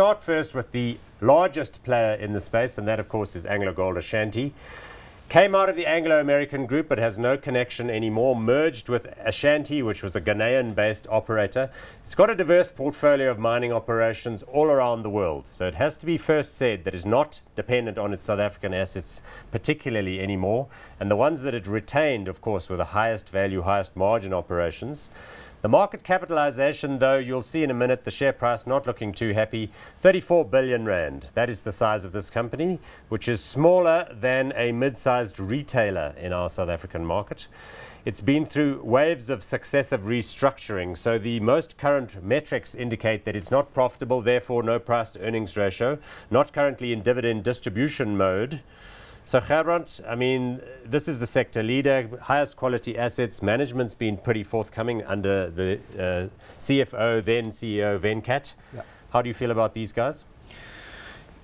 start first with the largest player in the space, and that, of course, is AngloGold Ashanti. Came out of the Anglo American group but has no connection anymore. Merged with Ashanti, which was a Ghanaian based operator. It's got a diverse portfolio of mining operations all around the world. So it has to be first said that it's not dependent on its South African assets particularly anymore. And the ones that it retained, of course, were the highest value, highest margin operations. The market capitalization, though, you'll see in a minute, the share price not looking too happy. 34 billion rand. That is the size of this company, which is smaller than a mid-sized retailer in our South African market. It's been through waves of successive restructuring, so the most current metrics indicate that it's not profitable, therefore no price to earnings ratio, not currently in dividend distribution mode. So Gerbrand, I mean, this is the sector leader, highest quality assets. Management's been pretty forthcoming under the uh, CFO, then CEO Venkat. Yeah. How do you feel about these guys?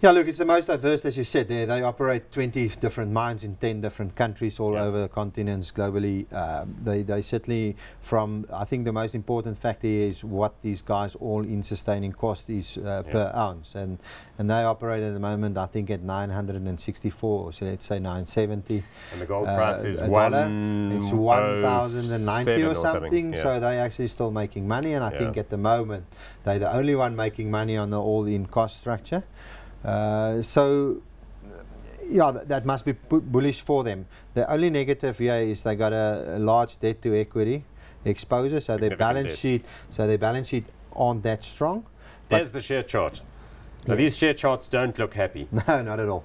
Yeah, look, it's the most diverse, as you said. There, they operate 20 different mines in 10 different countries all yeah. over the continents globally. Uh, they, they certainly, from I think the most important factor is what these guys all in sustaining cost is uh, yeah. per ounce, and and they operate at the moment, I think, at 964, so let's say 970. And the gold uh, price is one. It's 1,090 or, or something. Yeah. So they're actually still making money, and I think at the moment they're the only one making money on the all-in cost structure. Uh, so yeah, th that must be bullish for them. The only negative here is they got a, a large debt to equity exposure, so their balance debt. sheet, so their balance sheet aren't that strong. There's the share chart. Now yeah. these share charts don't look happy. No, not at all.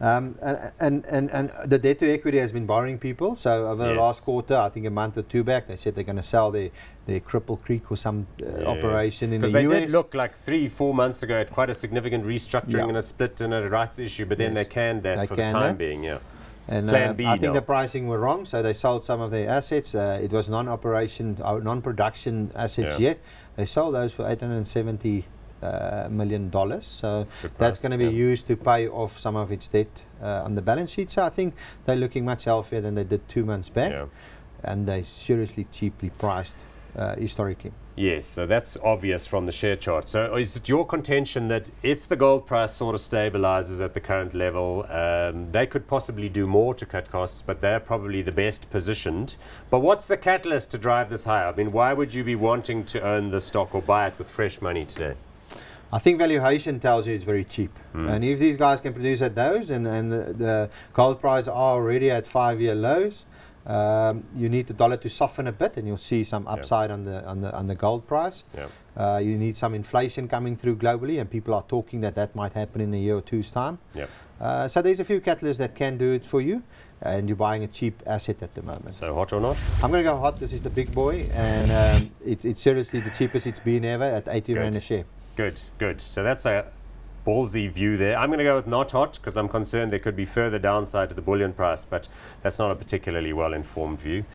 Um, and, and, and, the debt to equity has been borrowing people. So over yes. the last quarter, I think a month or two back, they said they're going to sell their, their Cripple Creek or some uh, yes. operation in the they US. they did look like three, four months ago at quite a significant restructuring yeah. and a split and a rights issue, but yes. then they canned that they for can the time that. being, yeah. And uh, I think the pricing were wrong, so they sold some of their assets. Uh, it was non-operation, uh, non-production assets yeah. yet. They sold those for 870 uh, million dollars. So that's going to be yeah. used to pay off some of its debt uh, on the balance sheet. So I think they're looking much healthier than they did two months back, yeah. and they're seriously cheaply priced uh, historically. Yes, so that's obvious from the share chart. So is it your contention that if the gold price sort of stabilizes at the current level, um, they could possibly do more to cut costs, but they're probably the best positioned. But what's the catalyst to drive this higher? I mean, why would you be wanting to own the stock or buy it with fresh money today? I think valuation tells you it's very cheap. Mm. And if these guys can produce at those and, and the, the gold price are already at five year lows, um, you need the dollar to soften a bit and you'll see some upside on the on the on the gold price. Uh, you need some inflation coming through globally and people are talking that that might happen in a year or two's time. Uh, so there's a few catalysts that can do it for you and you're buying a cheap asset at the moment. So hot or not? I'm going to go hot. This is the big boy and um, it, it's seriously the cheapest it's been ever at 80 Good. rand a share. Good, good. So that's a ballsy view there. I'm going to go with not hot because I'm concerned there could be further downside to the bullion price, but that's not a particularly well informed view.